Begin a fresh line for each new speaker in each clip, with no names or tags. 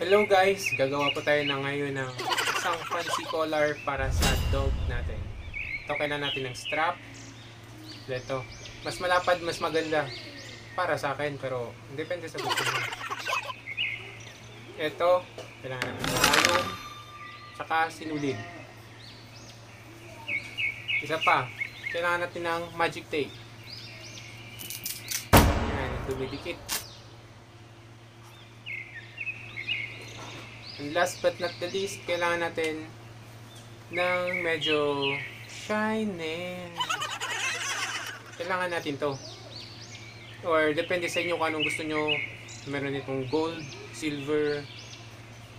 Hello guys! Gagawa po tayo na ngayon ng isang fancy collar para sa dog natin. Ito kailangan natin ng strap. Ito. Mas malapad, mas maganda para sa akin pero depende sa gusto mo. Ito, kailangan natin ng alum, tsaka sinulid. Isa pa, kailangan natin ng magic tape. Yan, dumidikit. Last but not the least, kailangan natin ng medyo shiny. Kailangan natin to. Or depende sa inyo kung anong gusto nyo. Meron itong gold, silver.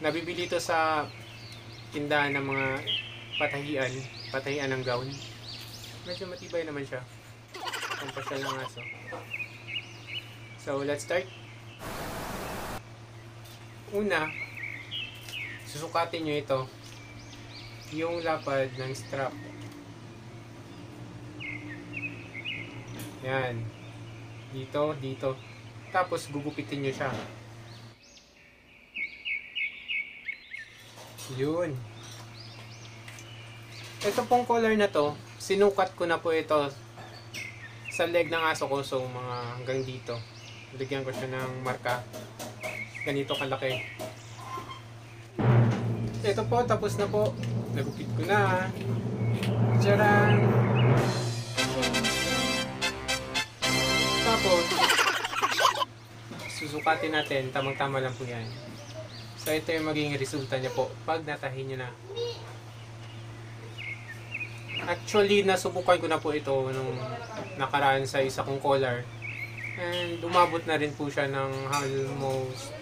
Nabibili ito sa tindahan ng mga patahian. Patahian ng gown. Medyo matibay naman siya. Pampasyal ng aso. So, let's start. Una, susukatin nyo ito. Yung lapad ng strap. Yan. Dito, dito. Tapos gugupitin nyo siya. Yun. Ito pong collar na to sinukat ko na po ito sa leg ng aso ko. So mga hanggang dito. Bigyan ko siya ng marka. Ganito kalaki ito po, tapos na po. Nagupit ko na. Tcharan! Tapos, susukatin natin. Tamang-tama lang po yan. So, ito yung magiging resulta niya po pag natahin nyo na. Actually, nasubukan ko na po ito nung nakaraan sa isa kong collar. And umabot na rin po siya ng almost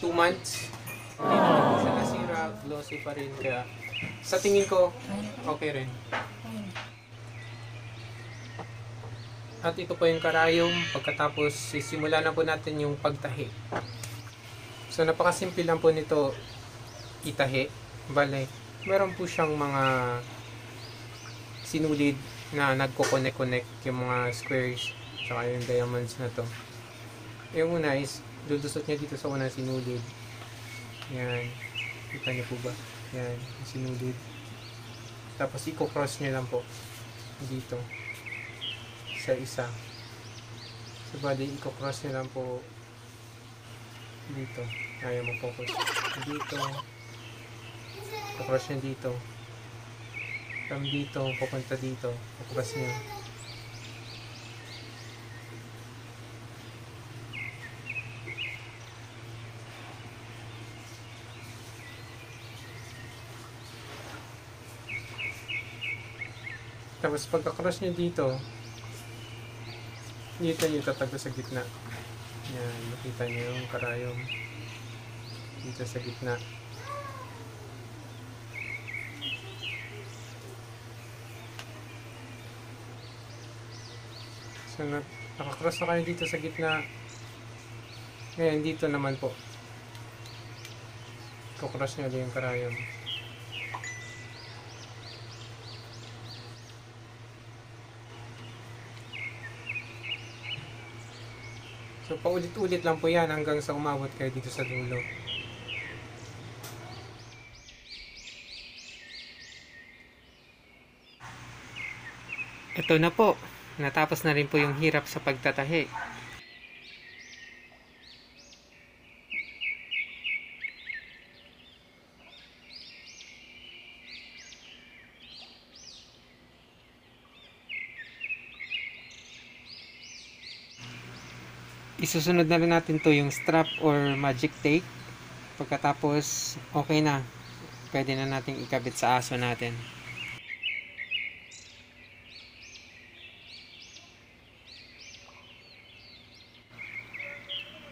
2 months. Hindi naman po siya nasira, glossy pa rin. Kaya sa tingin ko, okay rin. At ito po yung karayom. Pagkatapos, sisimula na po natin yung pagtahi. So, napakasimple lang po nito itahi. Bale, meron po siyang mga sinulid na nagko-connect-connect yung mga squares tsaka yung diamonds na to. Yung una is, dudusot niya dito sa unang sinulid. Yan. Kita niyo po ba? Yan. Sinulid. Tapos i-cross niyo lang po. Dito. Sa isa. So, bali, i-cross niyo lang po dito. Ayaw mo focus. Dito. I-cross niyo dito. From dito, pupunta dito. I-cross niyo. Tapos pagka-cross nyo dito, dito nyo tatago sa gitna. Yan, makita nyo yung karayom dito sa gitna. So, na, nakakross na kayo dito sa gitna. Ngayon, dito naman po. Kukross nyo ulit yung karayom. So paulit-ulit lang po yan hanggang sa umabot kayo dito sa dulo. Ito na po. Natapos na rin po yung hirap sa pagtatahi. Isusunod na rin natin to yung strap or magic tape. Pagkatapos okay na. Pwede na nating ikabit sa aso natin.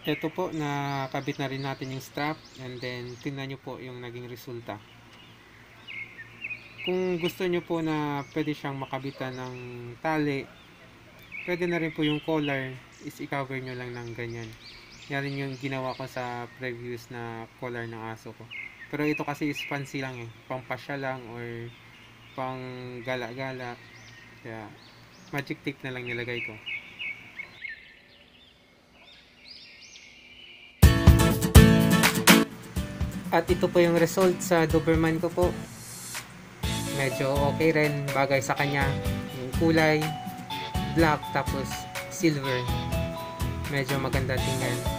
Ito po nakabit na rin natin yung strap. And then tingnan nyo po yung naging resulta. Kung gusto nyo po na pwede siyang makabitan ng tali pwede na rin po yung collar is i-cover nyo lang ng ganyan yan rin yung ginawa ko sa previous na collar ng aso ko pero ito kasi is fancy lang eh pampasya lang or pang gala-gala kaya magic tape na lang nilagay ko At ito po yung result sa Doberman ko po. Medyo okay rin, bagay sa kanya. Yung kulay, black, tapos silver. Medyo maganda tingnan.